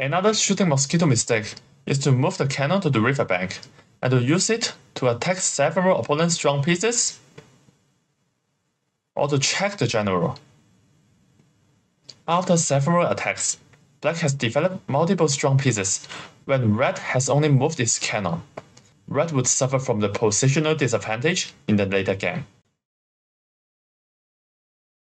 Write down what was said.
Another shooting mosquito mistake is to move the cannon to the riverbank and to use it to attack several opponent's strong pieces or to check the general. After several attacks, Black has developed multiple strong pieces when Red has only moved its cannon. Red would suffer from the positional disadvantage in the later game.